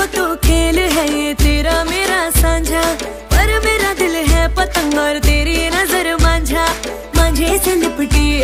देखो तो खेल है ये तेरा मेरा साझा। पर मेरा दिल है पतंग और तेरी नज़र मांझा। मांझे से लिपटी